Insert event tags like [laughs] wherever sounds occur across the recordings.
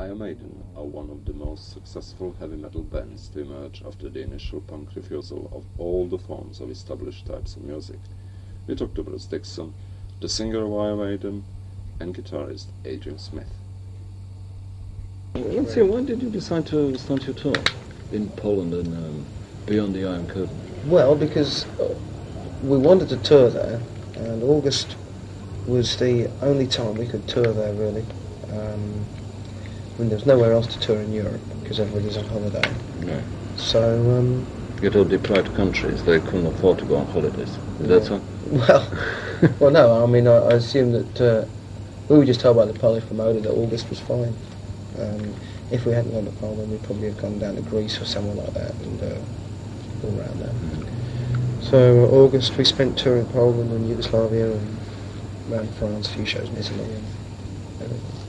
Iron Maiden are one of the most successful heavy metal bands to emerge after the initial punk refusal of all the forms of established types of music. We talked to Bruce Dickinson, the singer of Iron Maiden, and guitarist Adrian Smith. Let's see, why did you decide to start your tour in Poland and um, beyond the Iron Curtain? Well, because uh, we wanted to tour there, and August was the only time we could tour there, really. Um, I mean, there's nowhere else to tour in Europe because everybody's on holiday. No. So, um, You told deprived countries they couldn't afford to go on holidays. Is that so? [laughs] well, well, no. I mean, I, I assume that uh, we were just told by the Polish promoter that August was fine. Um, if we hadn't gone to Poland, we'd probably have gone down to Greece or somewhere like that and uh, all around there. So August, we spent touring Poland and Yugoslavia and around France, a few shows in Italy and everything.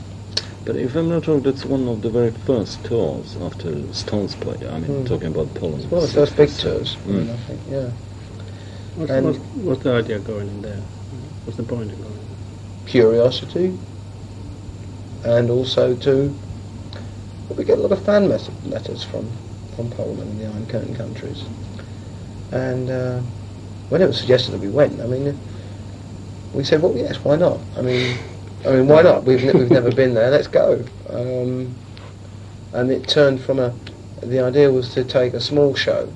But if I'm not wrong, that's one of the very first tours after Stones played. I mean, Hmm. talking about Poland. It's one of the first big tours, I, mean, I think, yeah. What's, And- what's, what's the idea going in there? What's the point in going? Curiosity, and also to, well, we get a lot of fan mes- letters from, from Poland and the Iron Curtain countries. And uh, when it was suggested that we went, I mean, we said, well, yes, why not? I mean, I mean, why not? We've, we've never been there, let's go. Um, and it turned from a, the idea was to take a small show,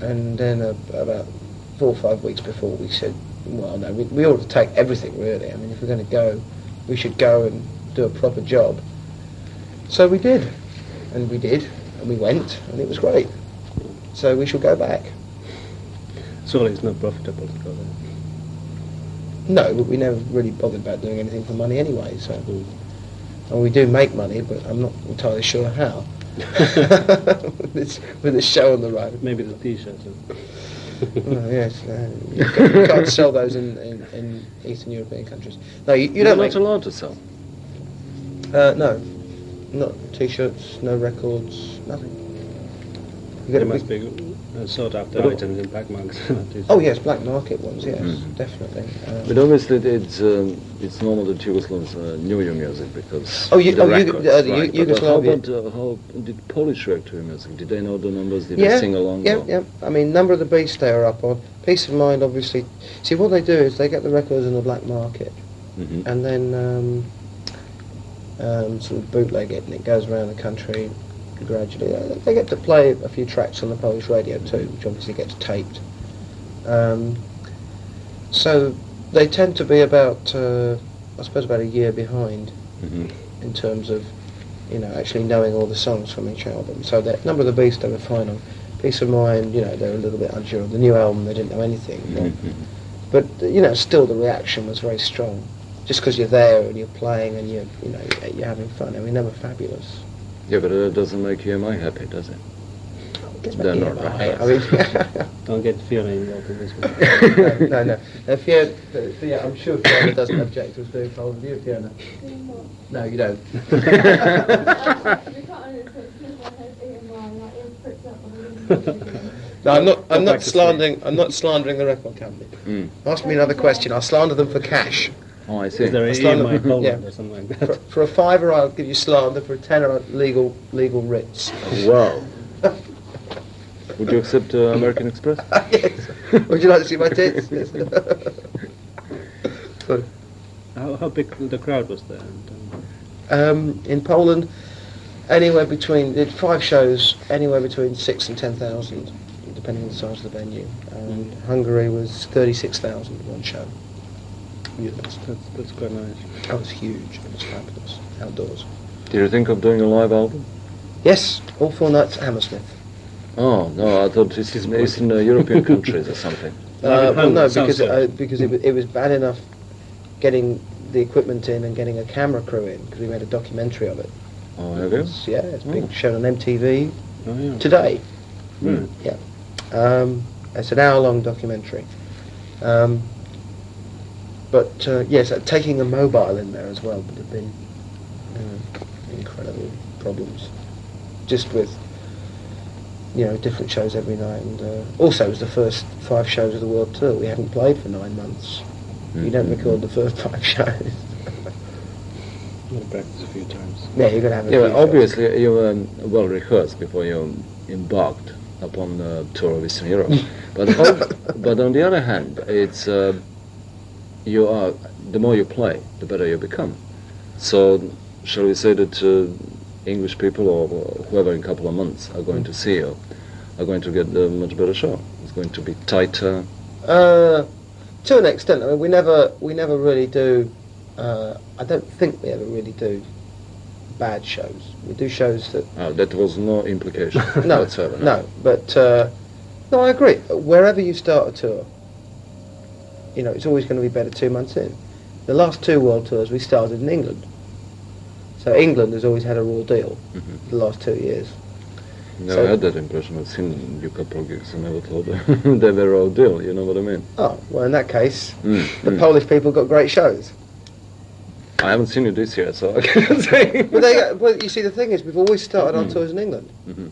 and then uh, about four or five weeks before we said, well, no, we, we ought to take everything really. I mean, if we're going to go, we should go and do a proper job. So we did, and we did, and we went, and it was great. So we shall go back. Surely it's not profitable to go there. No, but we never really bothered about doing anything for money anyway. So, and we do make money, but I'm not entirely sure how. [laughs] with, this, with this show on the road. Maybe the t-shirts. Oh, yes, uh, you, can't, you can't sell those in, in, in Eastern European countries. No, you, you You're don't not allowed to sell. Uh, no, not t-shirts, no records, nothing. You gotta must be sought after But- items in black markets. [laughs] Oh yes, black market ones. Yes, Mm. definitely. Um, But obviously, it's um, it's normal that Yugoslavs uh, knew your music because Oh, you- the oh, Yugo- records, uh, the Yu- right? But, uh, How, about, uh, how did Polish react to your music? Did they know the numbers? Did yeah, they sing along? yeah, or- yeah. I mean, number of the beast they are up on. Piece of mind, obviously. See, what they do is they get the records in the black market, Mhm. and then um, um, sort of bootleg it, and it goes around the country gradually. Uh, They get to play a few tracks on the Polish radio too, which obviously gets taped. Um, so they tend to be about, uh, I suppose, about a year behind Mhm. in terms of, you know, actually knowing all the songs from each album. So that Number of the Beast they were fine on. Piece of Mind, you know, they were a little bit unsure. Of the new album they didn't know anything. Mhm. But you know, still the reaction was very strong. Just because you're there and you're playing and you're, you know, you're having fun. I mean, they were fabulous. Yeah, but that doesn't make EMI happy, does it? They're not I right. mean, [laughs] Don't get Fiona involved in this one. [laughs] no, no, no. Fiona, yeah, I'm sure Fiona doesn't object to us doing Cold Review, Fiona. No, you don't. [laughs] No, I'm not. I'm not slandering. I'm not slandering the record company. Mm. Ask me another question. I'll slander them for cash. Oh, I see. Is there an EMI a- Poland yeah. or something like For, that? for a fiver, I'll give you slander. For a tenner, legal legal writs. Wow. [laughs] Would you accept uh, American Express? [laughs] yes. Would you like to see my tits? Yes. [laughs] How, how big the crowd was there? And, um, Um, in Poland, anywhere between did five shows, anywhere between six and ten thousand, depending on the size of the venue. And Hungary was thirty-six thousand one show. Yeah, that's, that's, that's quite nice. That was huge. It was fabulous. Outdoors. Did you think of doing a live album? Yes, all four nights at Hammersmith. Oh no, I thought this is it's in uh, European [laughs] countries or something. Uh, well, no, because good. uh, because it was, it was bad enough getting the equipment in and getting a camera crew in because we made a documentary of it. Oh, have you? It's- yeah, it's being Oh. shown on MTV Oh, yeah. today. Right. Um, it's an hour-long documentary. Um, but uh, yes, uh, taking a mobile in there as well would have been uh, incredible problems. Just with you know different shows every night, and uh, also it was the first five shows of the world tour. We hadn't played for nine months. You don't Mhm. record the first five [laughs] shows. I'm going to practice a few times. Yeah, you're going to have a Yeah, few well, obviously you were um, well rehearsed before you embarked upon the tour of Eastern Europe. [laughs] but on, but on the other hand, it's uh, you are the more you play, the better you become. So, shall we say that uh, English people or whoever in a couple of months are going to see you are going to get a much better show. It's going to be tighter. Uh, to an extent, I mean, we never, we never really do. Uh, I don't think we ever really do bad shows. We do shows that Oh, that was no implication [laughs] no, whatsoever. no, but uh, no, I agree. Wherever you start a tour, you know, it's always going to be better two months in. The last two world tours we started in England, so England has always had a raw deal Mhm. the last two years. Never So- had that impression. I've seen of gigs and never thought [laughs] they were raw deal. You know what I mean? Oh well, in that case, Mm, the mm. Polish people got great shows. I haven't seen you this year, so I [laughs] can't say. But they, well, you see, the thing is, we've always started our Mm. tours in England, Mhm.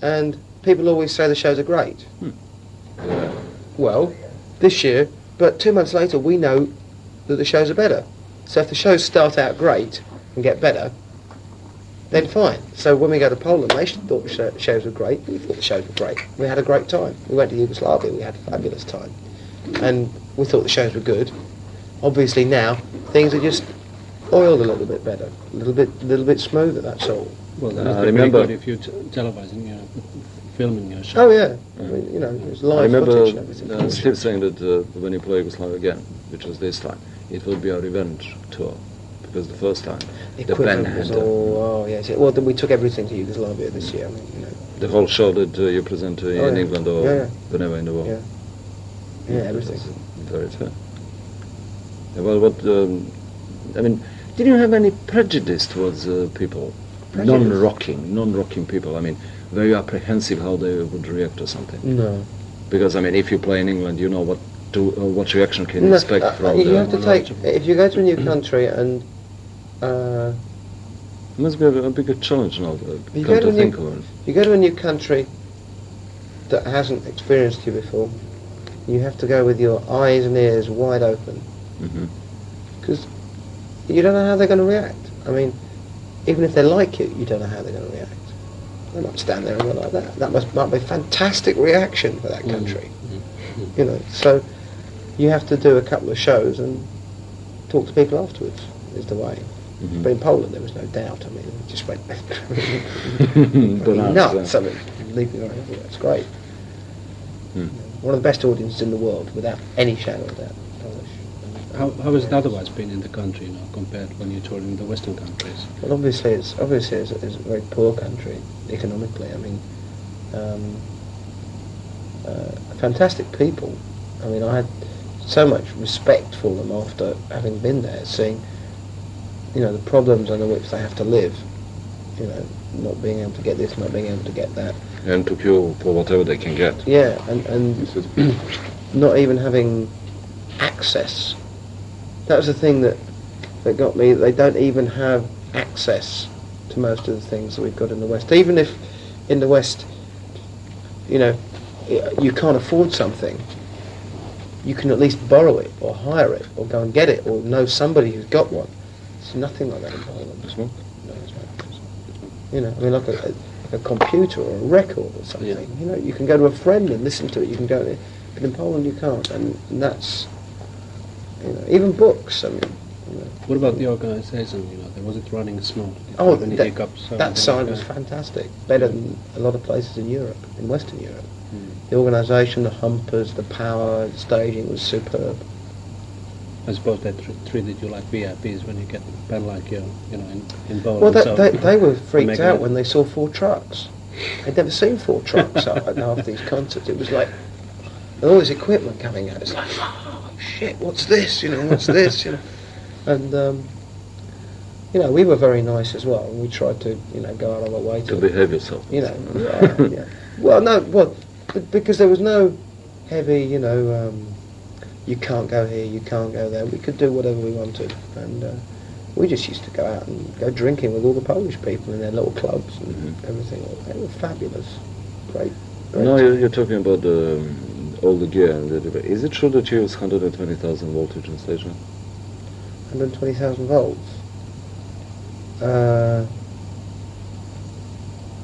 and people always say the shows are great. Yeah. Well, this year, but two months later, we know that the shows are better. So if the shows start out great and get better, then fine. So when we go to Poland, they thought the shows were great. We thought the shows were great. We had a great time. We went to Yugoslavia. We had a fabulous time, and we thought the shows were good. Obviously now things are just oiled a little bit better, a little bit, a little bit smoother. That's all. Well, then Uh, I remember- if you t- televising, you know, filming your show. Oh yeah, I mean, you know, there's live I remember footage uh, Steve saying that uh, when you play Yugoslavia again, which was this time, it will be a revenge tour. Because the first time, the band Equipment had was uh, all, oh yes. Well, then we took everything to Yugoslavia this year. I mean, you know, the whole show that uh, you present uh, Oh, in yeah. England or Yeah, yeah. whenever in the world. Yeah. yeah, everything. That's very fair. Well, what, um, I mean, did you have any prejudice towards uh, people? Non-rocking, non-rocking people. I mean, were you apprehensive how they would react to something? No. Because, I mean, if you play in England, you know what to, uh, what reaction can you no expect uh, from you the... have to take if you go to a new country and uh, It must be a, a bigger challenge now, uh, You come go to to think new- of it. you go to a new country that hasn't experienced you before, you have to go with your eyes and ears wide open because you don't know how they're going to react. I mean, even if they like you, you don't know how they're going to react. They might stand there and go like that. That must might be a fantastic reaction for that Mm. country. You know, so you have to do a couple of shows and talk to people afterwards. Is the way. Mhm. But in Poland, there was no doubt. I mean, it just went [laughs] [laughs] nuts. I mean, leaping everywhere. It's great. Hmm. One of the best audiences in the world, without any shadow of doubt. Polish. How, how has it otherwise been in the country, you know, compared when you're touring the Western countries? Well, obviously, it's obviously it's, it's a very poor country economically. I mean, um, uh, fantastic people. I mean, I had so much respect for them after having been there, seeing, you know, the problems under which they have to live. You know, not being able to get this, not being able to get that. And to queue for whatever they can get. Yeah, and, and [clears throat] not even having access. That was the thing that, that got me. They don't even have access to most of the things that we've got in the West. Even if in the West, you know, you can't afford something, you can at least borrow it or hire it or go and get it or know somebody who's got one. It's nothing like that in Poland. No, it's not. You know, I mean, like a, a, like a computer or a record or something. Yeah. You know, you can go to a friend and listen to it. You can go, but in Poland you can't, and, and that's, you know, even books. I mean, you know, What about the organisation, you know, was it running smooth? Oh, that- hiccups? that side like was that? fantastic. Better than a lot of places in Europe, in Western Europe. Mm. The organisation, the humpers, the power, the staging was superb. I suppose they tr- treated you like VIPs when you get a band like you, you know, in, in Poland. Well, they, so they, they were [laughs] freaked out when they saw four trucks. They'd never seen four trucks [laughs] at half these concerts. It was like, and all this equipment coming out. It's like, oh shit, what's this? You know, what's this? You know, [laughs] and um, you know, we were very nice as well. And we tried to, you know, go out of our way To behave yourself. you know, yeah, yeah. Well, no, well, because there was no heavy, you know, um, you can't go here, you can't go there. We could do whatever we wanted, and uh, we just used to go out and go drinking with all the Polish people in their little clubs and Mhm. everything. They were fabulous, great. great No, you're, you're talking about um, all the gear. and the- Is it true that you use 120,000 voltage installation? 120,000 volts. Uh,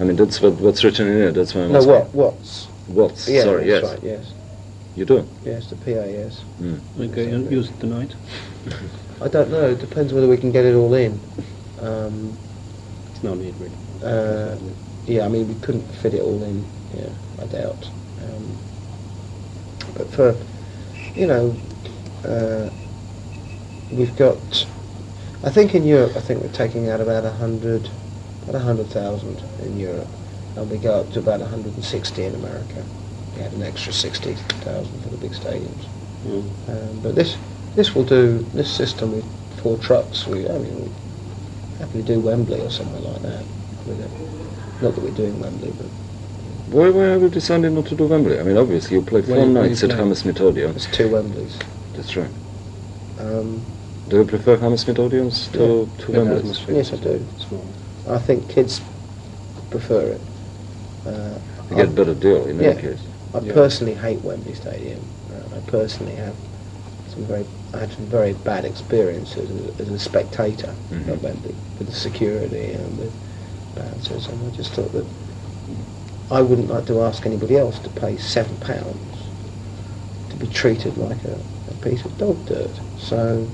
I mean, that's what, what's written in here. That's why I'm no, asking. what? What's? What's? Yeah, Sorry, yes. that's right, yes. You do. Yes, the PA, yes. Okay, you use it tonight. I don't know, it depends whether we can get it all in. Um, It's no need really. Uh, yeah, I mean, we couldn't fit it all in, yeah, I doubt. Um, but for, you know, uh, we've got, I think in Europe, I think we're taking out about a hundred, about a hundred thousand in Europe, and we go up to about 160 in America. We had an extra 60,000 for the big stadiums. Mm. Um, but this this will do this system with four trucks. We I mean we happily do Wembley or somewhere like that. With it. Not that we're doing Wembley, but Why, why have you decided not to do Wembley? I mean, obviously you play four When- when nights you at play- Hammersmith Odeon. there's two Wembleys. That's right. Um, Do you prefer Hammersmith Odeons to, to Yeah, Wembley? Yes, I is do. Small. I think kids prefer it. Uh, You get a better deal in Yeah. any case. I Yeah. personally hate Wembley Stadium. Uh, I personally have some very, I had some very bad experiences as, as a spectator Mhm. at Wembley with the security and with bouncers, and I just thought that I wouldn't like to ask anybody else to pay seven pounds to be treated like a, a piece of dog dirt. So,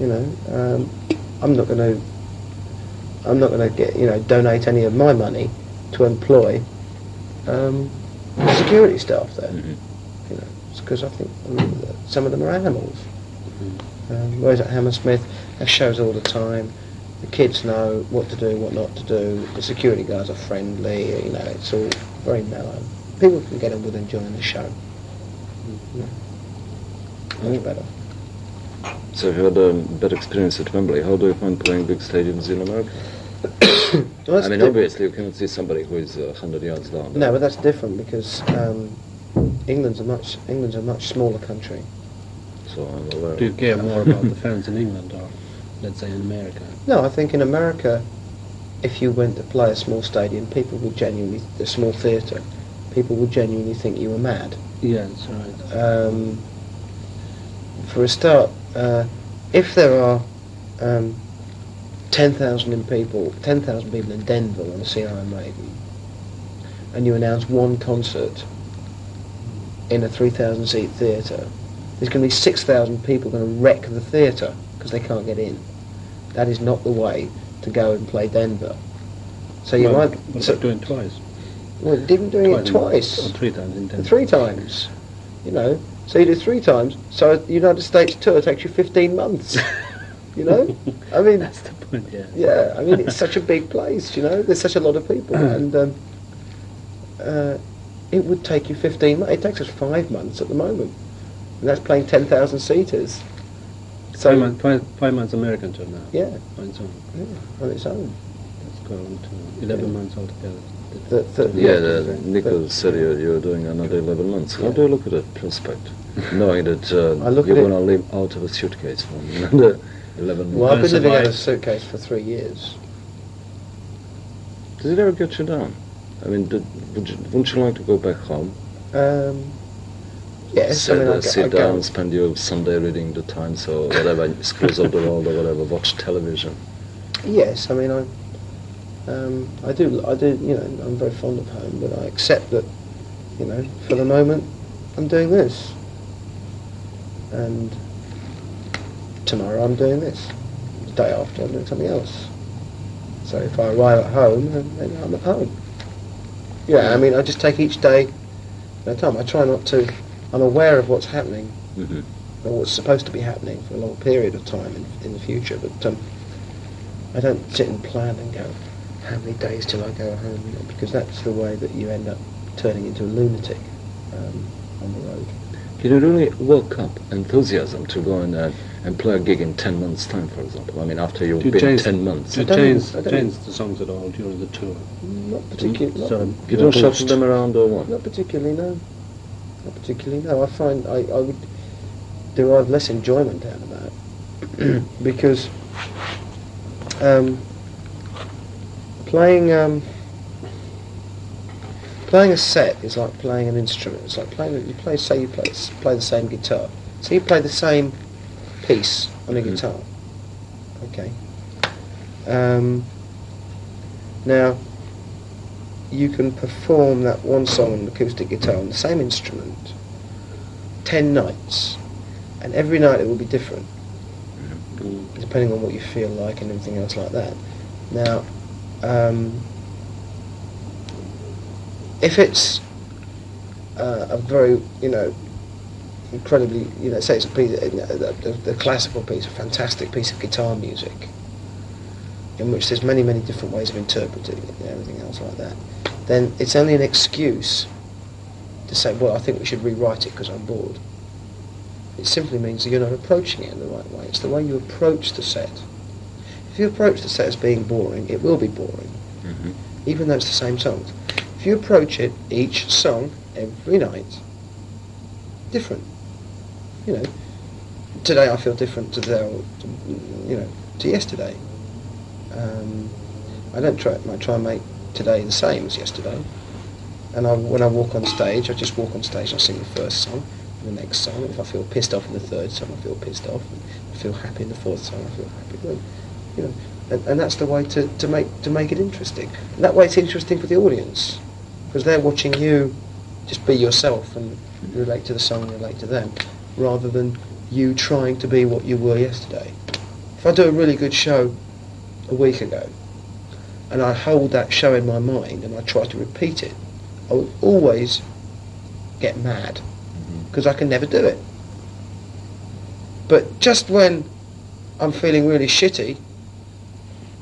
you know, um, I'm not going to, I'm not going to get, you know, donate any of my money to employ um, security staff there. Mhm. You know, because I think I mean, some of them are animals. Um, whereas at Hammersmith, they have shows all the time. The kids know what to do, what not to do. The security guards are friendly. You know, it's all very mellow. People can get on with enjoying the show. Yeah. Much better. So if you had a bad experience at Wembley, how do you find playing big stadiums in America? [coughs] Well, I mean, di- obviously you cannot see somebody who is uh, 100 yards down. No, but that's different because um, England's a much England's a much smaller country. So I'm aware. Do you care more about the fans in England or, let's say, in America? No, I think in America, if you went to play a small stadium, people would genuinely, a small theatre, people would genuinely think you were mad. Yeah, that's right. Um, for a start, uh, if there are um, 10,000 people, 10,000 people in Denver to see Iron Maiden, and you announce one concert in a 3,000 seat theatre, there's going to be 6,000 people going to wreck the theatre because they can't get in. That is not the way to go and play Denver. So you well, might, What so, doing twice? well, even doing it in- twice Or three times in Denver. three times. You know, so you do three times. So a United States tour takes you 15 months. [laughs] You know, I mean, That's the point, yeah. yeah, I mean it's such a big place. You know, there's such a lot of people, [clears throat] and um, uh, it would take you 15 months. It takes us five months at the moment, and that's playing 10,000 seaters. So five, months, five, five months American tour now. yeah, On its own. yeah, on its own. Let's go on to 11 Yeah. months altogether. The, the, Yeah, yeah, the, Nicholas said you're, you're doing another 11 months. How Yeah. do you look at that prospect? [laughs] Knowing that uh, I look you're going to live out of a suitcase for another [laughs] 11 months. Well, I've been Well, living out of a suitcase for three years. Does it ever get you down? I mean, did, would you, wouldn't you like to go back home? Um, yes, sit, I go, sit go- down, spend your Sunday reading the Times or whatever, [laughs] screws of the world or whatever, watch television. Yes, I mean, I, um, I do, I do, you know, I'm very fond of home, but I accept that, you know, for the moment, I'm doing this, and tomorrow I'm doing this, the day after I'm doing something else. So if I arrive at home, then, then I'm at home. Yeah, I mean, I just take each day at a time. I try not to. I'm aware of what's happening hmm or what's supposed to be happening for a long period of time in, in the future. But um, I don't sit and plan and go, how many days till I go home? You know, because that's the way that you end up turning into a lunatic um, on the road. Did you really work up enthusiasm to go and, uh, and play a gig in 10 months' time, for example? I mean, after you've you been change- 10 months. Do you don't change, even- I don't change the songs at all during the tour? Not particularly. Not, Sort of You don't shuffle them around or what? not particularly. No. Not particularly. No. I find I, I would derive less enjoyment out of that [clears throat] because um, playing um, playing a set is like playing an instrument. It's like playing. You play. Say you play play the same guitar. So you play the same piece on a Mhm. guitar. Okay. Um, now, you can perform that one song on acoustic guitar on the same instrument ten nights, and every night it will be different, Mm. depending on what you feel like and everything else like that. Now, um, if it's uh, a very, you know, incredibly, you know, say it's a piece, you know, the, the, the classical piece, a fantastic piece of guitar music, in which there's many, many different ways of interpreting it and everything else like that, then it's only an excuse to say, well, I think we should rewrite it because I'm bored. It simply means that you're not approaching it in the right way. It's the way you approach the set. If you approach the set as being boring, it will be boring, Mhm. even though it's the same songs. If you approach it, each song, every night, different. You know, today I feel different to, the, to you know, to yesterday. Um, I don't try, I try and make today the same as yesterday. And I, when I walk on stage, I just walk on stage. And I sing the first song, and the next song. If I feel pissed off in the third song, I feel pissed off. And I feel happy in the fourth song, I feel happy. You know, and, and that's the way to, to make to make it interesting. And that way, it's interesting for the audience because they're watching you just be yourself and relate to the song and relate to them, rather than you trying to be what you were yesterday. If I do a really good show a week ago, and I hold that show in my mind and I try to repeat it, I will always get mad because I can never do it. But just when I'm feeling really shitty,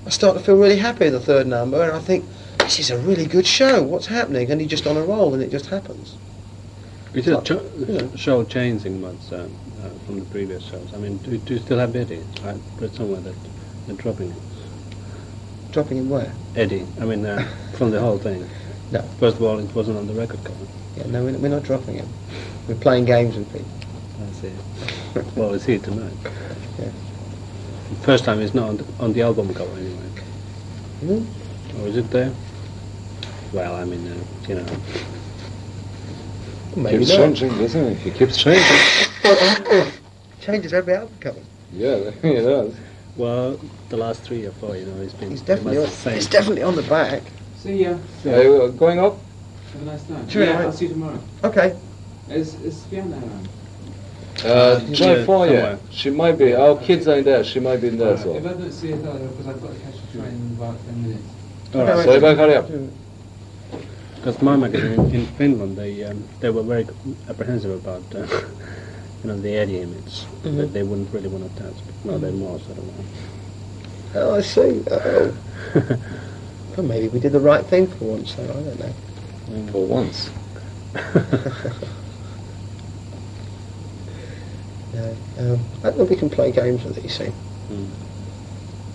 I start to feel really happy in the third number and I think, this is a really good show, what's happening? And you're just on a roll and it just happens. Is the Like, you know. show changing much uh, uh, from the previous shows? I mean, do, do you still have Eddie? I read somewhere that they're dropping it. Dropping in where? Eddie, I mean, uh, from the whole thing. [laughs] No. First of all, it wasn't on the record cover. Yeah, no, we're we're not dropping him. We're playing games with people. I see. well, it's here tonight. [laughs] Yeah. First time it's not on the, on the album cover anyway. Hmm? Or is it there? Well, I mean, uh, you know. Maybe keeps not. changing, doesn't it? He keeps changing. [laughs] Changes every album cover. yeah, he does. Well, the last three or four, you know, he's been He's definitely on, the he's definitely on the back. See ya. Are you uh, going up? Have a nice time. Sure, yeah. I'll see you tomorrow. Okay. Is is Fiona around? Uh, Yeah, try for somewhere. yeah. She might be. Our kids are in there. She might be in there as If I don't see her, because I've got to catch a train in about ten minutes. All right. So you better hurry up. Because my magazine in, in Finland, they um, they were very apprehensive about uh, you know the Eddie image. Mhm. That they wouldn't really want to touch. But now they're more sort of. Oh, I see. Oh. [laughs] Well, maybe we did the right thing for once, though. I don't know. For once. [laughs] No. Um, I think we can play games with it, you see. Mm.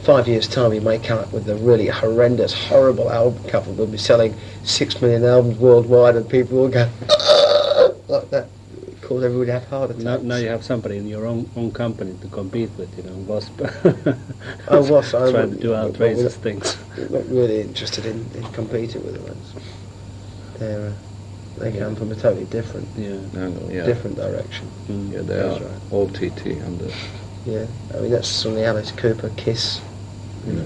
Five years' time, you may come up with a really horrendous, horrible album cover. We'll be selling six million albums worldwide, and people will go [laughs] like that. Cause everybody to have heart attacks. now, now you have somebody in your own own company to compete with. You know, Wasp. Oh, W.A.S.P., [laughs] I was Trying to do but- but outrageous things. Not really interested in, in competing with them. It's- They're, uh, they come from a totally different, Yeah. No, no, yeah. different direction. Mm, Yeah, they That's are right. all TT under. Yeah, I mean that's from the Alice Cooper Kiss. You know,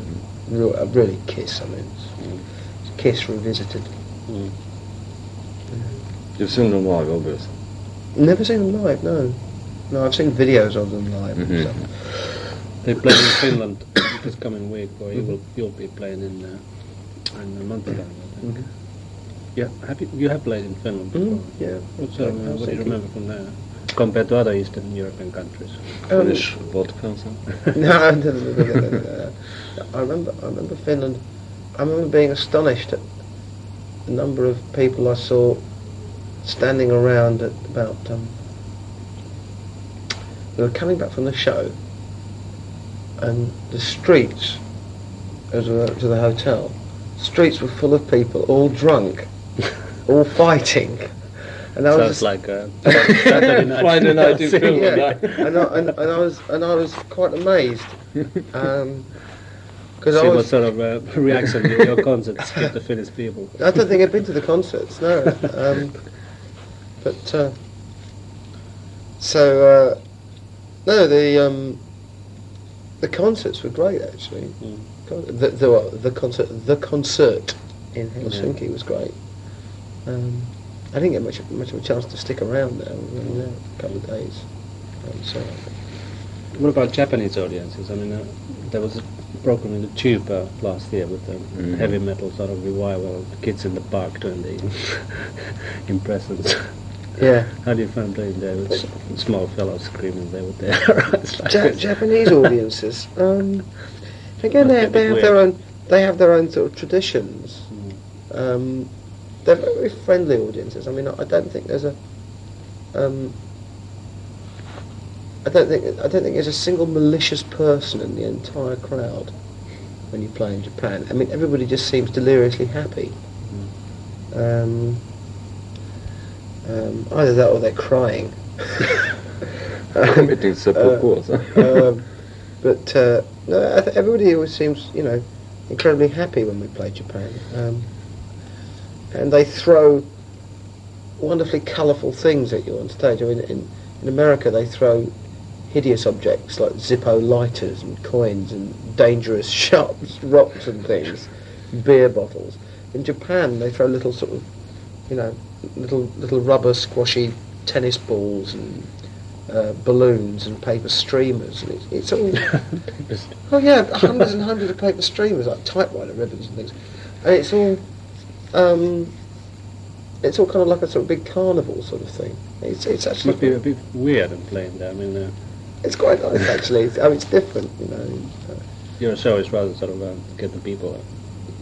Mhm. uh, really Kiss. I mean, it's, it's Kiss revisited. Mm. You've seen them live, obviously. Never seen them live. No, no, I've seen videos of them live. and Mhm. stuff. They played in Finland [coughs] this coming week, or you will you'll be playing in uh, in a month ago. I think. Mhm. Yeah, have you, you have played in Finland before? Mhm, yeah. So, uh, what do you remember from there compared to other Eastern European countries? Um, Finnish vodka and stuff. no, no, no, no, no, no, no, no. I remember. I remember Finland. I remember being astonished at the number of people I saw standing around at about. Um, we were coming back from the show, and the streets, as we went to the hotel, streets were full of people, all drunk, [laughs] all fighting, and I was just, like uh, Saturday night. Friday night in yeah, and I, and, and I was and I was quite amazed. [laughs] Um, because I See what was, sort of uh, reaction your, your concerts get the Finnish people. I don't think I've been to the concerts, no. [laughs] Um, but uh, so uh, no, the um, the concerts were great actually. Mm. God, the, the, the concert the concert in Helsinki was great. Um, I didn't get much much of a chance to stick around there. We were a couple of days. So What about Japanese audiences? I mean, uh, there was a program in the Tube uh, last year with the Mhm. heavy metal sort of revival, kids in the park doing the [laughs] impressions. Yeah, How do you find playing there with s- small fellows screaming there with their [laughs] eyes like ja- Japanese [laughs] audiences. Um, again, they, they be have their own they have their own sort of traditions. Mm. Um, they're very friendly audiences. I mean, I don't think there's a. Um, I don't think I don't think there's a single malicious person in the entire crowd when you play in Japan. I mean, everybody just seems deliriously happy. Um, um, either that or they're crying. [laughs] Committing seppuku. Uh, um, but uh, no, everybody always seems, you know, incredibly happy when we play Japan. Um, and they throw wonderfully colourful things at you on stage. I mean, in, in America they throw hideous objects like Zippo lighters and coins and dangerous [laughs] sharp rocks and things, beer bottles. In Japan they throw little sort of, you know, little little rubber squashy tennis balls and uh, balloons and paper streamers. And it's, it's all [laughs] Oh yeah, hundreds and hundreds of paper streamers, like typewriter ribbons and things. And it's all, um, it's all kind of like a sort of big carnival sort of thing. It's it's It actually must be a bit weird and plain. there. I mean, uh, it's quite nice actually. It's, I mean, it's different, you know. Your show is rather sort of uh, get the people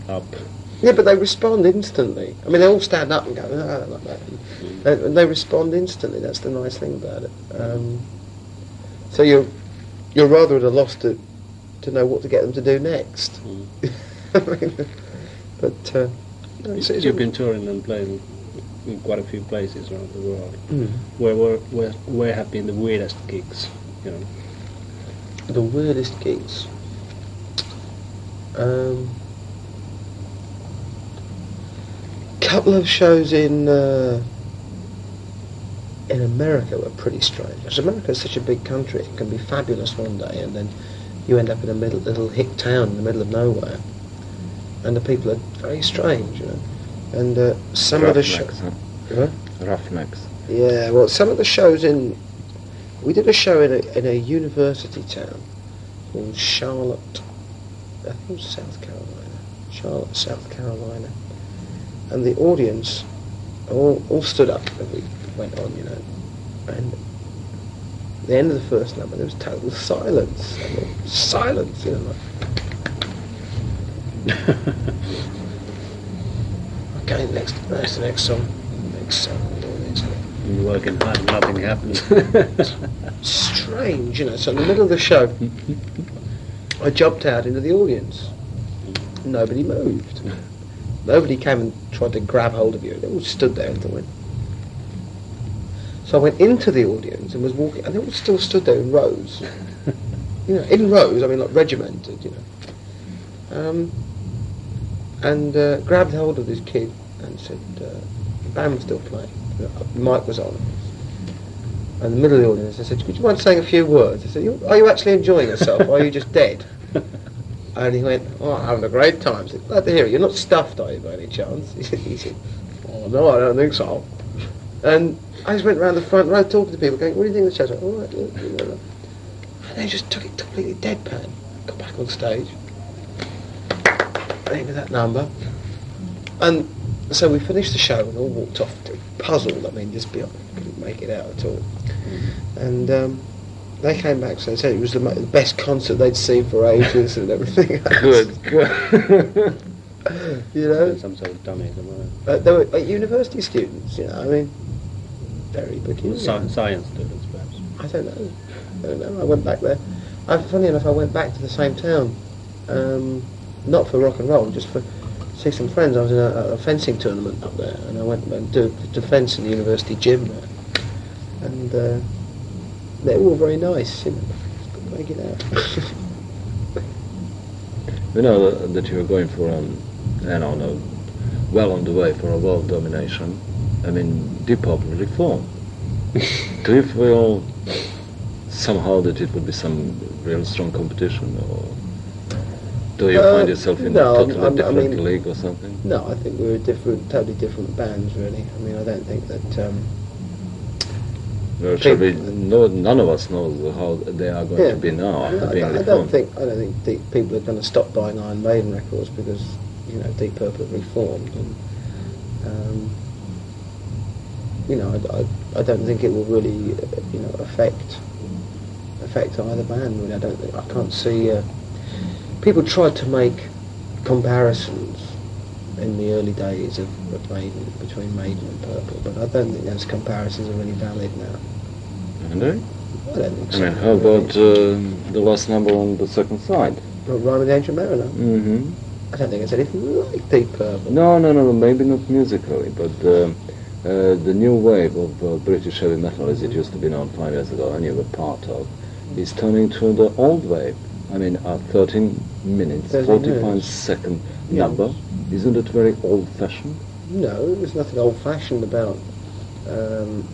up. Yeah, but they respond instantly. I mean, they all stand up and go ah, like that. And they, they respond instantly. That's the nice thing about it. Um, so you're you're rather at a loss to to know what to get them to do next. Mm. [laughs] I mean, but uh, no, it's, it's You've been touring and playing in quite a few places around the world. Mm. Where were where where have been the weirdest gigs? You know, The weirdest gigs. Um, couple of shows in uh, in America were pretty strange. Because America is such a big country; it can be fabulous one day, and then you end up in a middle, little hick town in the middle of nowhere, and the people are very strange, you know. And uh, some of the shows. Roughnecks, huh? Roughnecks. Yeah, well, some of the shows in we did a show in a in a university town called Charlotte, I think it was South Carolina, Charlotte, South Carolina, and the audience all all stood up and we went on, you know, and at the end of the first number there was total silence, silence, you know. Like, [laughs] okay, next, next, the next song, next song, next song. you're working hard, and nothing happens. [laughs] strange, you know. So in the middle of the show, I jumped out into the audience. Nobody moved. Nobody came and tried to grab hold of you. They all stood there until when. So I went into the audience and was walking, and they all still stood there in rows. [laughs] You know, in rows. I mean, like regimented. You know. Um, and uh, grabbed hold of this kid and said, uh, "The band was still playing. The mic was on." in the middle of the audience, I said, would you mind saying a few words? I said, are you actually enjoying yourself or are you just dead? And he went, oh, I'm having a great time. I said, glad to hear it. You're not stuffed, are you, by any chance? [laughs] He said, oh, no, I don't think so. And I just went around the front row talking to people, going, what do you think of the show? And they just took it completely deadpan. Got back on stage. Into that number. And so we finished the show and all walked off puzzled. I mean, just beyond, couldn't make it out at all. And um, they came back and said it was the, mo- the best concert they'd seen for ages and everything. [laughs] Good, good. [laughs] you know, Some sort of dummy. Some, uh, they were like, university students. You know, I mean, very peculiar. sci- science students, perhaps. I don't know. I don't know. I went back there. I, funny enough, I went back to the same town, um, not for rock and roll, just for see some friends. I was in a, a fencing tournament up there, and I went and do defence in the university gym there, and uh, they were all very nice. You know, make it out. [laughs] You know that, that you're going for, um, I don't know, well on the way for a world domination. I mean, Deep Purple reform. Do you feel somehow that it would be some real strong competition, or Do you Uh, find yourself in no, a totally I'm- I different mean- league or something? No, I think we're different, totally different bands, really. I mean, I don't think that. Um, We, no, none of us knows how they are going Yeah. to be now I, being I don't think I don't think deep, people are going to stop buying Iron Maiden records because you know Deep Purple reformed, and um, you know I, I, I don't think it will really uh, you know affect affect either band. Really, I don't think, I can't see. Uh, people tried to make comparisons in the early days of, of Maiden between Maiden and Purple, but I don't think those comparisons are really valid now. And, eh? I don't think I so. mean, how about uh, the last number on the second side? Well, Rime Ancient Mariner? hmm I don't think it's anything like Deep Purple. No, no, no, maybe not musically, but uh, uh, the new wave of uh, British heavy metal, as it used to be known five years ago, and you were part of, is turning to the old wave. I mean, a 13 minutes, 13 45 minutes. second Yeah. Number. Isn't it very old-fashioned? No, there's nothing old-fashioned about. Um,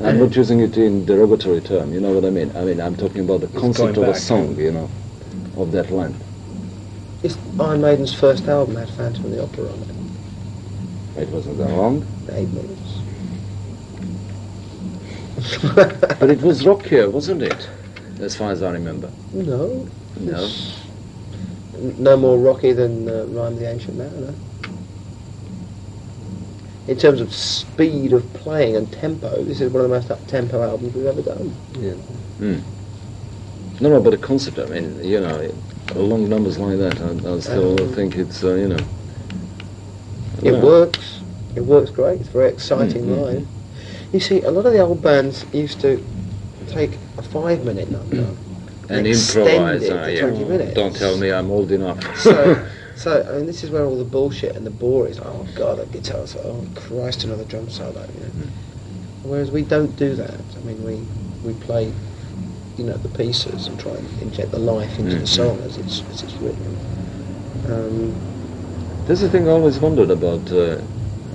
I'm not using it in derogatory term, you know what I mean? I mean, I'm talking about the concept going of a song, you know, of that length. it's Iron Maiden's first album had Phantom of the Opera on it. It wasn't that long, Eight minutes. but it was rockier, wasn't it? As far as I remember. no. No. It's n- No more rocky than uh, Rime of the Ancient Mariner. In terms of speed of playing and tempo, this is one of the most up-tempo albums we've ever done. Yeah. No, no, but the concept, I mean, you know, long numbers like that, I, I still Um, think it's, uh, you know. It know. works. It works great. It's very exciting Mm, mm, live. You see, a lot of the old bands used to take a five-minute number And extend improvise, it to yeah. 20 minutes. Don't tell me I'm old enough. So, [laughs] so I mean, this is where all the bullshit and the bore is. Oh God, a guitar solo. Oh Christ, another drum solo. You know? Mm. Whereas we don't do that. I mean, we we play, you know, the pieces and try and inject the life into the Mhm. song as it's as it's written. Um, That's the thing I always wondered about, uh,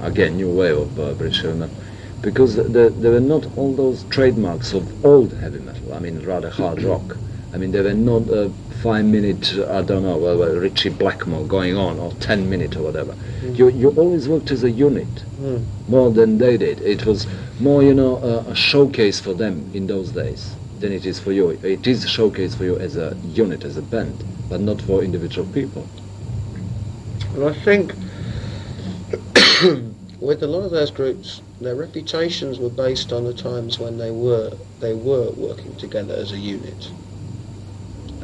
again, new wave of uh, British heavy metal, because there, there were not all those trademarks of old heavy metal, I mean, rather hard rock. I mean, there were not uh, five minute, I don't know, well, well, Ritchie Blackmore going on, or ten minute or whatever. You, you always worked as a unit, mm. more than they did. It was more, you know, a, a showcase for them in those days than it is for you. It is a showcase for you as a unit, as a band, but not for individual people. And I think [coughs] with a lot of those groups, their reputations were based on the times when they were they were working together as a unit.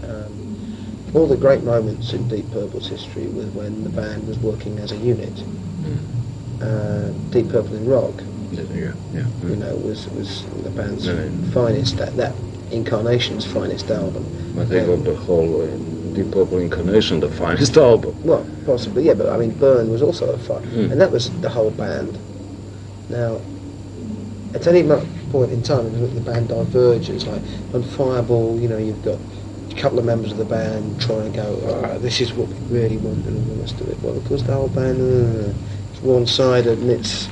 Um, all the great moments in Deep Purple's history were when the band was working as a unit. Uh, Deep Purple in rock, Yeah, yeah. you know, was was the band's Yeah. finest that that incarnation's finest album. I think Yeah. of the whole uh, Deep Purple incarnation, the finest album. Well, possibly, yeah, but I mean, Burn was also a fire, Mm. and that was the whole band. Now, at any point in time, the band diverges. Like on Fireball, you know, you've got a couple of members of the band trying to go, "This is what we really want," and all the rest of it. Well, of course, the whole band uh, it's one-sided, and it's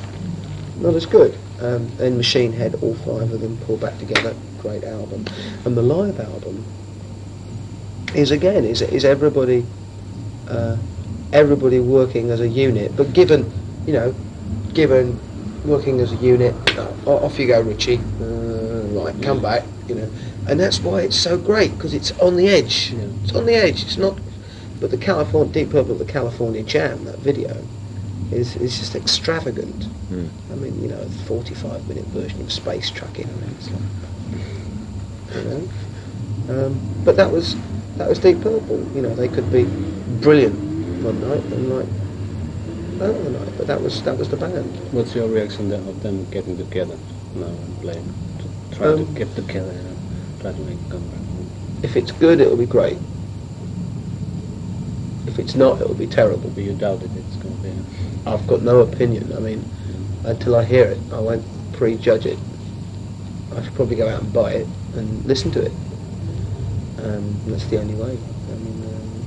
not as good. Um, and Machine Head, all five of them pull back together, great album, and the live album is again is is everybody uh, everybody working as a unit, but given you know given working as a unit, uh, off you go, Ritchie. Uh, right, come back, you know, and that's why it's so great because it's on the edge. Yeah. It's on the edge. It's not. But the California Deep Purple, the California Jam, that video, is is just extravagant. Mm. I mean, you know, a 45 minute version of Space Trucking. I mean, it's like, you know. Um, but that was that was Deep Purple. You know, they could be brilliant one night and like another night, but that was that was the band. What's your reaction of them getting together now and playing? To try Um, to get together and to make. If it's good, it'll be great. If it's not, it'll be terrible. But you doubt that it's going to be. I've got no opinion. I mean, until I hear it, I won't prejudge it. I should probably go out and buy it and listen to it. Um, that's the only way. I mean, um,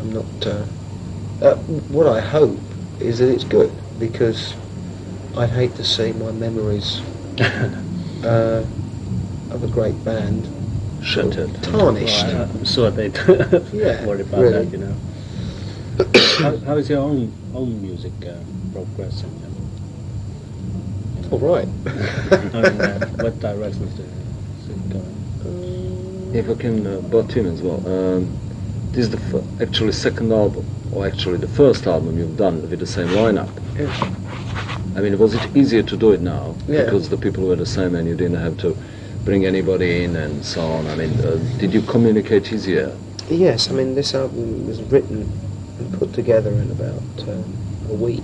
I'm not. Uh, uh, what I hope is that it's good because I'd hate to see my memories [laughs] uh, of a great band Shattered. tarnished. Well, I, I'm sure they Yeah, [laughs] worry about really. that, you know. [coughs] how, how is your own own music uh, progressing? All right. [laughs] I mean, uh, what directions do is it going? If I can uh, butt in as well, um, this is the f- actually second album, or actually the first album you've done with the same lineup. Yeah. I mean, was it easier to do it now Yeah. because the people were the same and you didn't have to bring anybody in and so on? I mean, uh, did you communicate easier? Yes, I mean this album was written and put together in about um, a week.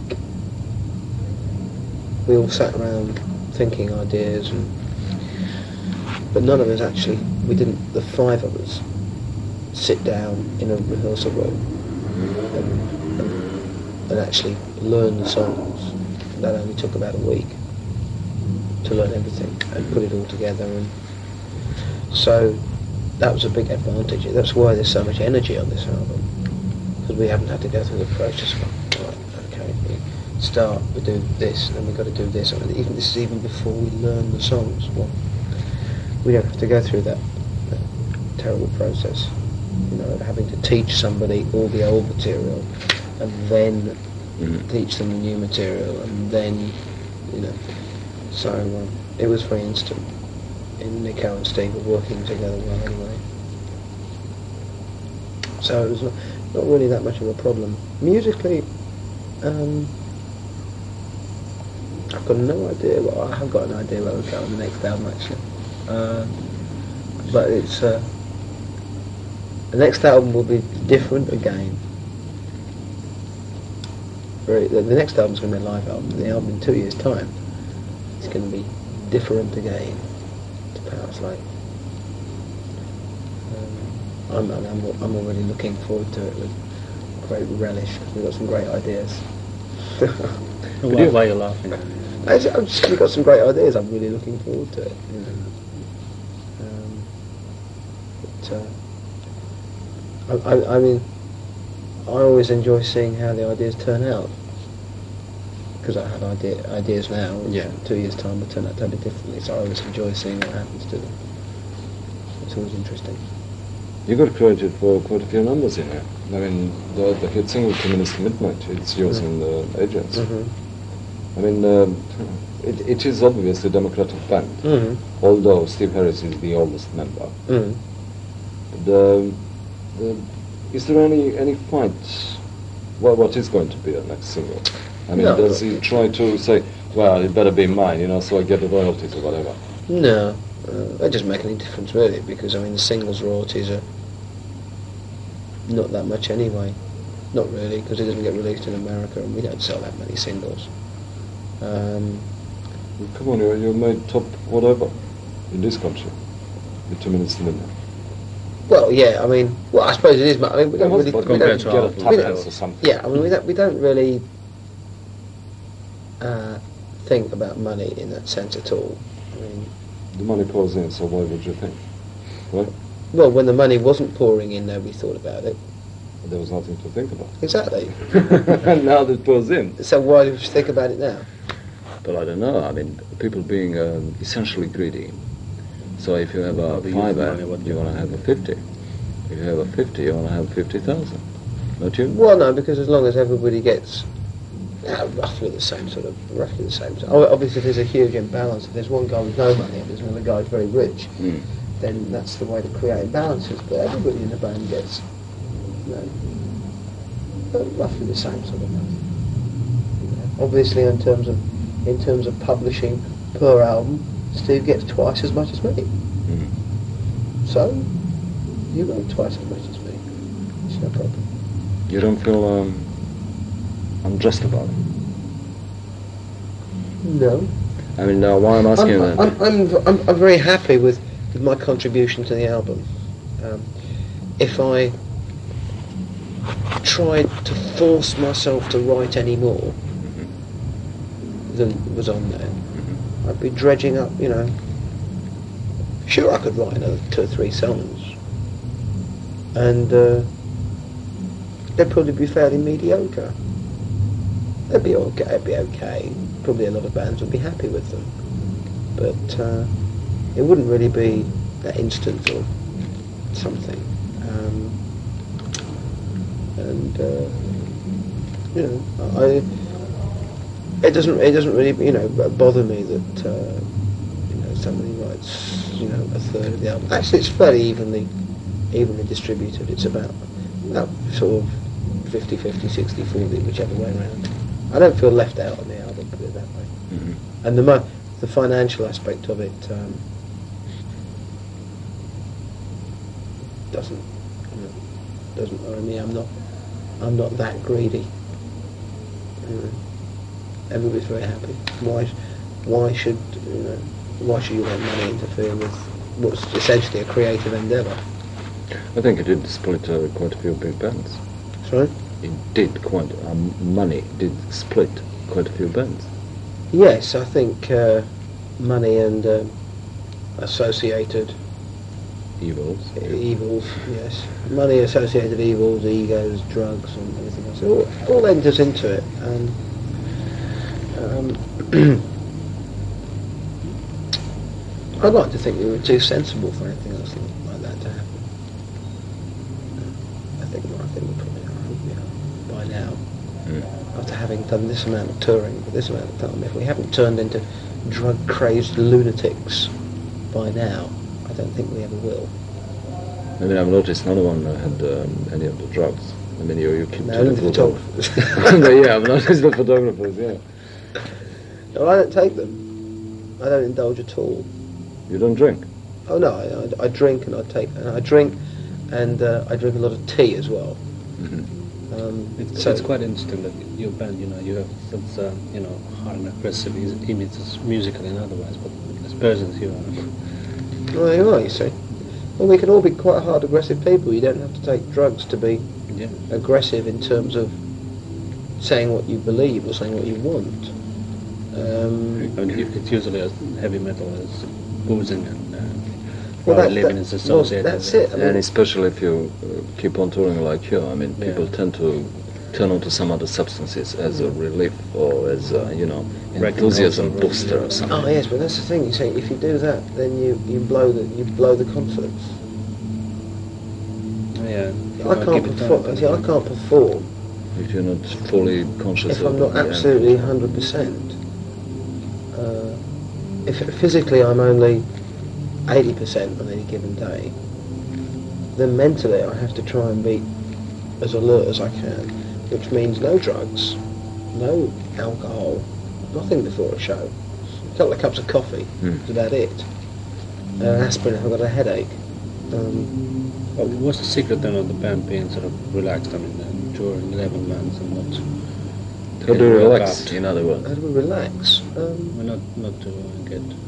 We all sat around thinking ideas, and but none of us actually. We didn't. The five of us sit down in a rehearsal room and, and, and actually learn the songs. That only took about a week to learn everything and put it all together, and so that was a big advantage. That's why there's so much energy on this album because we haven't had to go through the process of right, okay, we start, we do this, and then we've got to do this. I mean, even this is even before we learn the songs. Well, we don't have to go through that, that terrible process. You know, of having to teach somebody all the old material and then Mhm. teach them the new material and then, you know. So um, it was very instant. And Nicko and Steve were working together well anyway. So it was not, not really that much of a problem. Musically, um, I've got no idea. Well, I have got an idea where we'll go on the next album actually. Uh, but it's uh, the next album will be different again. Very, the, the next album's going to be a live album. The album in two years' time, it's going to be different again. To Power's Light. Um, I'm, I'm, I'm, already looking forward to it with great relish because we've got some great ideas. [laughs] Why, why are you laughing? I've just we've got some great ideas. I'm really looking forward to it. You know. um, but, uh, I, I, I mean, I always enjoy seeing how the ideas turn out because I have idea, ideas now. which Yeah. in Two years' time will turn out totally differently. So I always enjoy seeing what happens to them. It's always interesting. You got credited for quite a few numbers in here. I mean, the, the hit single Communist Midnight, it's yours and the agents. Mm-hmm. I mean, um, it, it is obviously a democratic band, Mm-hmm. although Steve Harris is the oldest member. Mm. The, the, is there any any fight? Well, what is going to be the next single? I mean, No. does he try to say, well, it better be mine, you know, so I get the royalties or whatever? No, uh, that doesn't make any difference really because I mean the singles royalties are not that much anyway. Not really because it doesn't get released in America and we don't sell that many singles. Um, Come on, you're, you're made top whatever in this country. The two minutes to midnight. well, yeah, I mean, well, I suppose it is. But I mean, we don't Yeah, really. We don't, to get a albums, top we don't- or something. yeah, I mean, we don't. We don't really uh, think about money in that sense at all. I mean, The money pours in, so why would you think? Right? well, when the money wasn't pouring in, nobody thought about it. There was nothing to think about. Exactly. and [laughs] now that it pours in. So why do we think about it now? But I don't know. I mean, people being um, essentially greedy. So if you have a Probably use fiver, money, what you want to have a fifty. If you have a fifty, you want to have fifty thousand. Don't you? Well, no, because as long as everybody gets uh, roughly the same sort of, roughly the same. Oh, obviously, there's a huge imbalance, if there's one guy with no money and there's another guy who's very rich, Mm. then that's the way to create imbalances. But everybody in the band gets, you know, roughly the same sort of money. You know, Obviously, in terms of in terms of publishing per album, Steve gets twice as much as me. Mm. So you got twice as much as me. It's no problem. You don't feel um, unjust about it. No. I mean, uh, why I'm asking I'm, that? I'm, I'm, I'm, I'm very happy with, with my contribution to the album. Um, if I tried to force myself to write any more than was on there, I'd be dredging up, you know. Sure, I could write another two or three songs, and uh, they'd probably be fairly mediocre. They'd be okay. They'd be okay. Probably a lot of bands would be happy with them, but uh, it wouldn't really be that instant or something. Um, and uh, you know, I it doesn't it doesn't really you know bother me that uh, you know somebody writes you know a third of the album. Actually, it's fairly evenly evenly distributed. It's about about sort of 50, 50, 60, 40, whichever way around. I don't feel left out on the album, put it that way. Mhm. And the the financial aspect of it um, doesn't you know, doesn't worry me. I'm not I'm not that greedy. You know, everybody's very happy. Why why should you know why should you let money interfere with what's essentially a creative endeavour? I think it did split uh, quite a few big bands. Sorry. It did quite um, money did split quite a few bands. Yes, I think uh, money and um associated Evils. evils. Yes, money associated evils, egos, drugs, and everything else. It all, all enters into it. And um, [clears throat] I'd like to think we were too sensible for anything else like that to happen. I think I think we probably are, I hope we are by now. Mm. After having done this amount of touring for this amount of time, if we haven't turned into drug-crazed lunatics by now, I don't think we ever will. I mean, I've noticed none of one uh, had um, any of the drugs. I mean, you, you keep No, the photographers. [laughs] No, yeah, I've noticed the photographers, yeah. No, I don't take them. I don't indulge at all. You don't drink? Oh no, I, I, I drink and I take and I drink, and uh, I drink a lot of tea as well. hmm Um, It's, so it's quite interesting that your band, you know, you have such, uh, you know, hard and aggressive images musically and otherwise, but as persons you are. Well, you are, you see. Well, we can all be quite hard, aggressive people. You don't have to take drugs to be Yeah. aggressive in terms of saying what you believe or saying what you want. Um, I mean, it's usually as heavy metal as boozing and Well, while that- living that- is well, associated. that's with it. I mean- And especially if you uh, keep on touring like you, I mean, Yeah. people tend to turn onto some other substances as a relief or as a, you know, Wrecking enthusiasm booster or something. oh yes, but that's the thing. You say if you do that, then you, you blow the you blow the confidence. Yeah. I can't perform. See, I can't perform If you're not fully conscious if of I'm not absolutely 100%. Uh, if physically I'm only 80% on any given day, then mentally I have to try and be as alert as I can, which means no drugs, no alcohol, nothing before a show. A couple of cups of coffee, Hmm. that's about it. And an aspirin if I've got a headache. Um, Well, what's the secret then of the band being sort of relaxed? I mean, uh, during 11 months and not. How do you getting relax, in other words? how do we relax? Um, Well, not not to uh, get tensed up.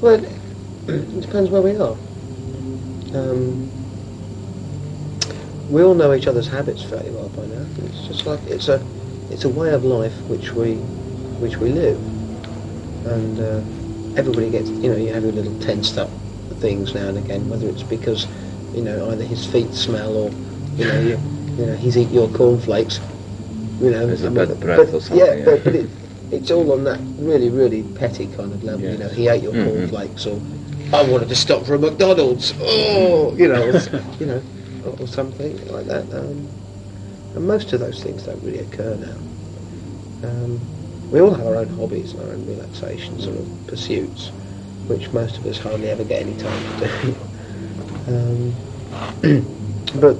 Well, it, it depends where we are. Um, we all know each other's habits fairly well by now. It's just like it's a it's a way of life which we which we live, and uh, everybody gets you know you have your little tensed up things now and again, whether it's because you know either his feet smell or you know you, you know he's eat your cornflakes. You know, There's a bad breath or something, Yeah, yeah. but, but it, it's all on that really really petty kind of level. You know, he ate your Mhm. cornflakes or I wanted to stop for a McDonald's. Oh, you know, or, [laughs] you know, or, or something like that. Um, and most of those things don't really occur now. Um, we all have our own hobbies and our own relaxation sort of pursuits, which most of us hardly ever get any time to do. [laughs] um, [clears throat] but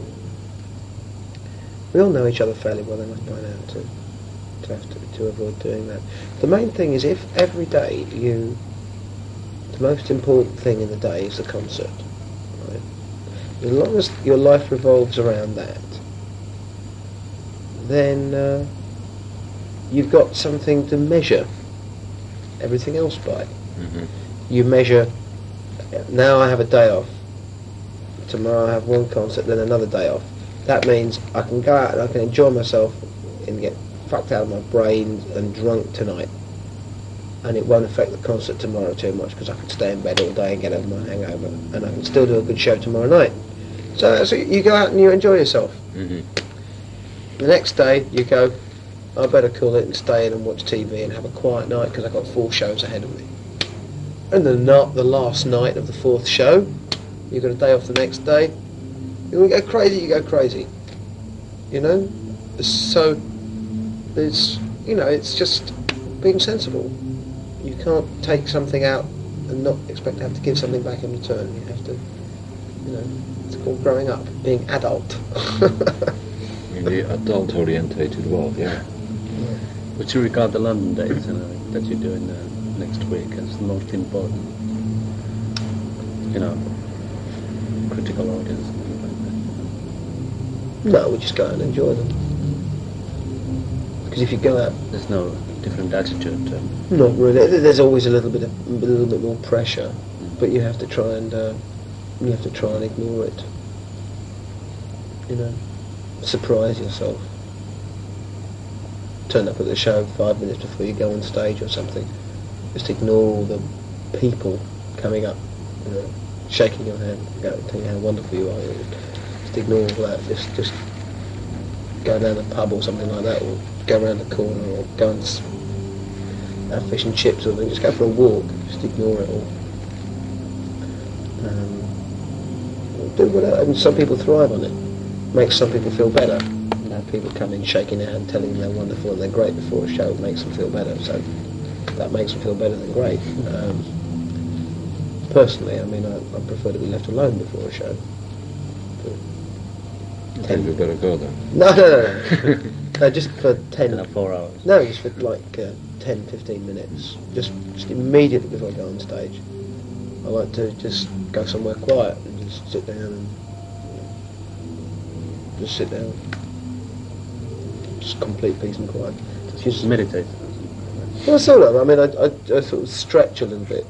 we all know each other fairly well enough by now to to have to, to avoid doing that. The main thing is if every day you the most important thing in the day is the concert. Right? As long as your life revolves around that, then uh, you've got something to measure everything else by. hmm You measure, now I have a day off, tomorrow I have one concert, then another day off. That means I can go out and I can enjoy myself and get fucked out of my brain and drunk tonight. And it won't affect the concert tomorrow too much because I can stay in bed all day and get over my hangover and I can still do a good show tomorrow night. So, so you go out and you enjoy yourself. hmm The next day you go, I better call it and stay in and watch TV and have a quiet night because I've got four shows ahead of me. And the, na- the last night of the fourth show, You've got a day off the next day. You go crazy, you go crazy. You know? So, there's, you know, it's just being sensible. You can't take something out and not expect to have to give something back in return. You have to, you know, it's called growing up, being adult. [laughs] In the adult orientated world, yeah. Would you regard the London dates you know, that you're doing uh, next week as not important? You know, critical audience. like that. no, we just go and enjoy them. Because if you go out There's no different attitude. To, Not really. There's always a little bit of a little bit more pressure, but you have to try and uh, you have to try and ignore it. You know, surprise yourself. Turn up at the show five minutes before you go on stage or something. Just ignore all the people coming up, you know, shaking your hand, go telling you how wonderful you are. Just ignore all that. Just just go down the pub or something like that, or go around the corner, or go and have fish and chips or. Just go for a walk. Just ignore it all. Um, do whatever. And some people thrive on it. Makes some people feel better. You know, people come in shaking their hand, telling them they're wonderful and they're great before a show. It makes them feel better. So that makes them feel better than great. Um, personally, I mean, I, I prefer to be left alone before a show. Then you better go then. No, no, no, no. no just for ten. you know, four hours. No, just for like uh, 10, 15 minutes. Just, just immediately before I go on stage. I like to just go somewhere quiet and just sit down and just sit down. Just complete peace and quiet. Just meditate. Well, sort of. I mean, I, I, I sort of stretch a little bit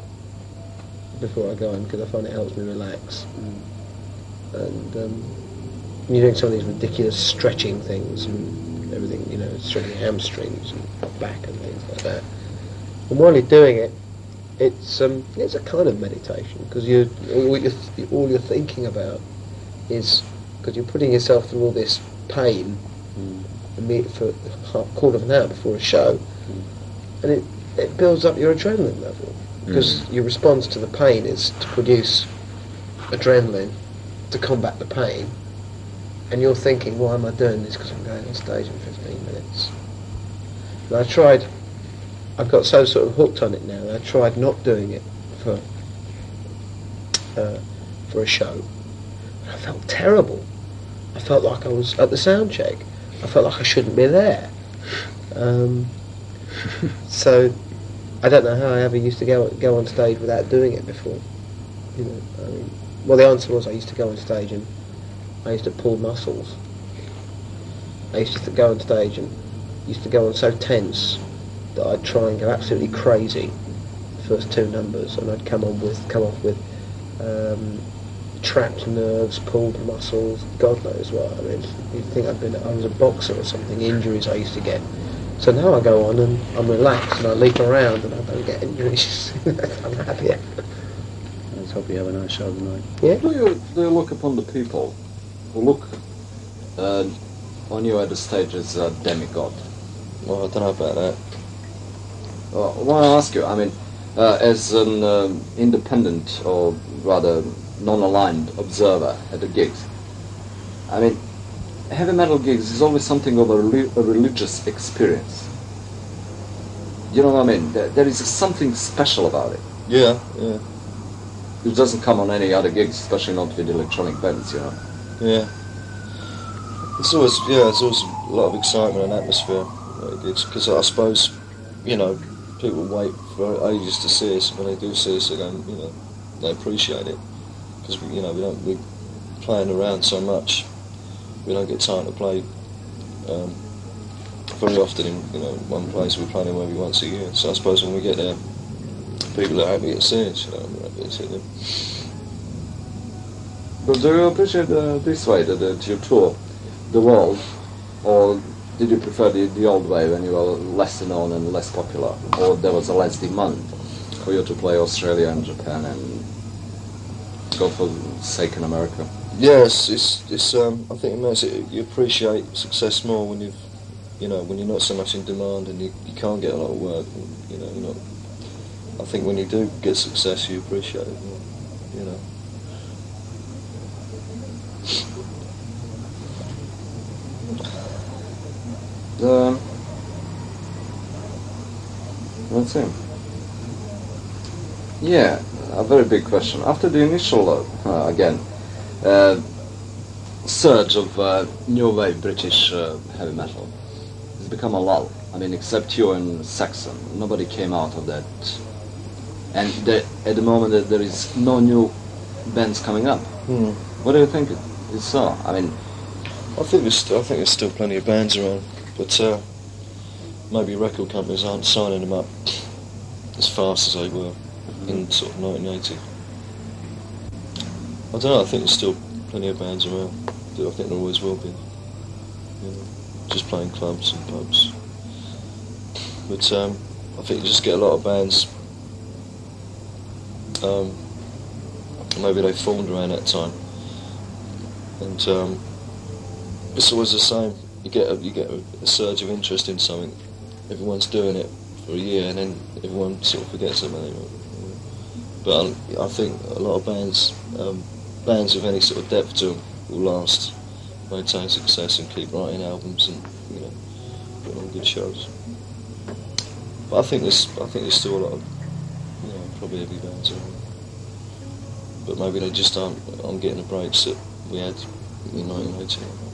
before I go in because I find it helps me relax. And um, when you're doing some of these ridiculous stretching things and everything, you know, stretching hamstrings and back and things like that. And while you're doing it, it's um, it's a kind of meditation because you all you're, all you're thinking about is because you're putting yourself through all this pain hmm. imme- for a quarter of an hour before a show, hmm. and it, it builds up your adrenaline level because hmm. your response to the pain is to produce adrenaline to combat the pain, and you're thinking, why am I doing this? Because I'm going on stage in 15 minutes. And I tried. I've got so sort of hooked on it now. I tried not doing it for uh, for a show. And I felt terrible. I felt like I was at the sound check. I felt like I shouldn't be there. Um, [laughs] so I don't know how I ever used to go go on stage without doing it before. You know, I mean, well, the answer was I used to go on stage and I used to pull muscles. I used to go on stage and used to go on so tense that I'd try and go absolutely crazy the first two numbers, and I'd come on with come off with um, trapped nerves, pulled muscles, God knows what. I mean, you'd think I'd been I was a boxer or something. Injuries I used to get. So now I go on and I'm relaxed and I leap around and I don't get injuries. [laughs] I'm happier. Let's hope you have a nice show tonight. Yeah. Do you, do you look upon the people who look uh, on you at the stage as a demigod? Well, I don't know about that. Well, I want to ask you, I mean, uh, as an um independent or rather non-aligned observer at the gigs, I mean, heavy metal gigs is always something of a, reli- a religious experience. You know what I mean? There, there is something special about it. Yeah, yeah, It doesn't come on any other gigs, especially not with electronic bands, you know. Yeah. It's always yeah, there's always a lot of excitement and atmosphere. Because I suppose, you know, people wait for ages to see us. When they do see us, they go, you know, they appreciate it. Because you know we don't we're playing around so much. We don't get time to play um, very often in you know one place. We're playing maybe once a year. So I suppose when we get there, people are happy to see us. You know, happy to see them. But do you appreciate uh, this way that, that you tour the world, or did you prefer the, the old way when you were less known and less popular, or there was a less demand for you to play Australia and Japan and go for sake in America? Yes, it's it's. Um, I think it makes it. You appreciate success more when you've, you know, when you're not so much in demand and you, you can't get a lot of work. And, you know, not. I think when you do get success, you appreciate it more. You know. the let's see. Yeah, a very big question. After the initial, uh, uh again, uh, surge of uh, new wave British uh, heavy metal, it's become a lull. I mean, except you and Saxon, nobody came out of that. And the, at the moment, there is no new bands coming up. Mm. What do you think? It's so. I mean, I think there's still, I think there's still plenty of bands around but uh, maybe record companies aren't signing them up as fast as they were in sort of 1980. I don't know. I think there's still plenty of bands around. I think there always will be. You know, just playing clubs and pubs. But um, I think you just get a lot of bands. Um, maybe they formed around that time, and um, it's always the same. You get a, you get a, surge of interest in something. Everyone's doing it for a year, and then everyone sort of forgets about it. But I, I think a lot of bands, um, bands with any sort of depth to them, will last, maintain success, and keep writing albums and you know putting on good shows. But I think there's I think there's still a lot of you know probably heavy bands around. But maybe they just aren't aren't getting the breaks that we had in 1980.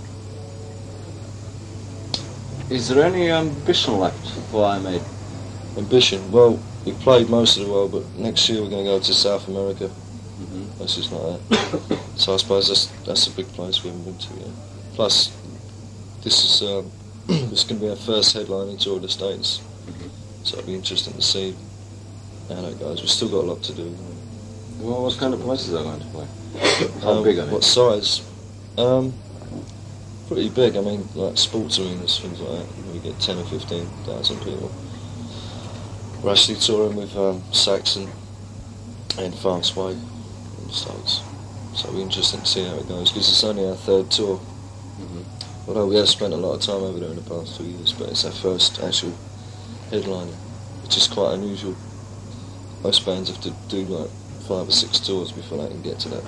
Is there any ambition left for Maiden? Ambition. Well, we played most of the world, but next year we're going to go to South America. Mhm. That's just like that. so I suppose that's that's a big place we haven't been to yet. Plus, this is um, [clears throat] this is going to be our first headlining tour of the states, so it'll be interesting to see how that goes. We've still got a lot to do. Well, what kind of places are going to play? [coughs] How Um, big are they? What size? Um, pretty big. I mean, like sports arenas, things like that. We get ten or fifteen thousand people. We're actually touring with um, Saxon and Fastway in the States. So it'll be interesting to see how it goes because it's only our third tour. Mhm. Although we have spent a lot of time over there in the past two years, but it's our first actual headliner, which is quite unusual. Most bands have to do like five or six tours before they can get to that.